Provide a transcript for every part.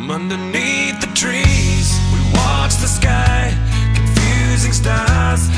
From underneath the trees, we watch the sky, confusing stars.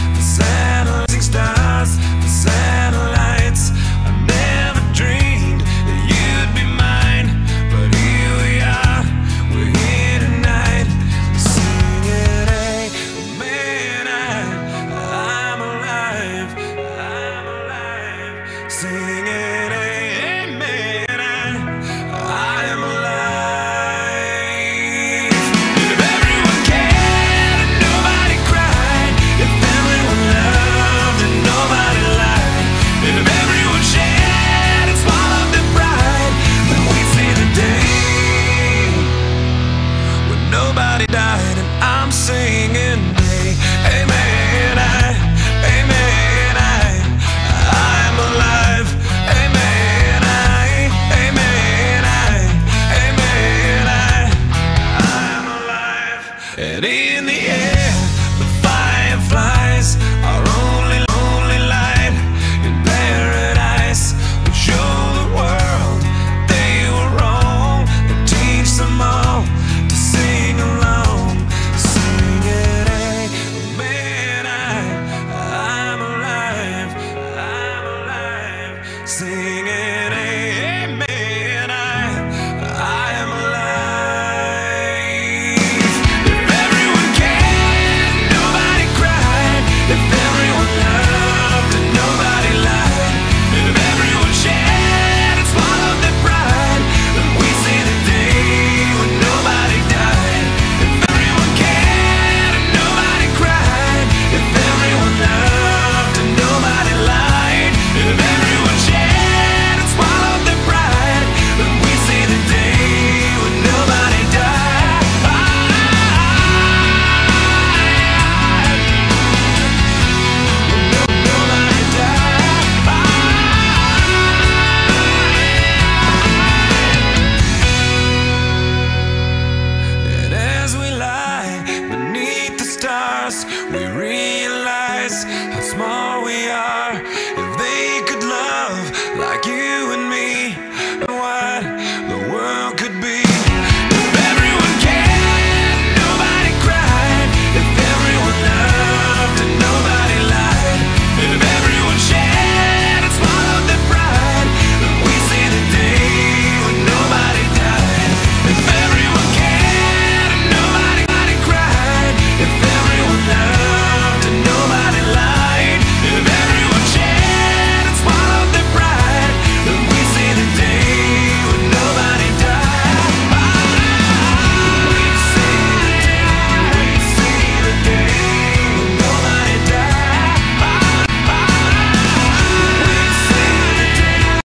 But in the air, the fireflies are only lonely light in paradise. We show the world they were wrong and teach them all to sing along. Sing it, hey, man, I, I'm alive, I'm alive. Sing realize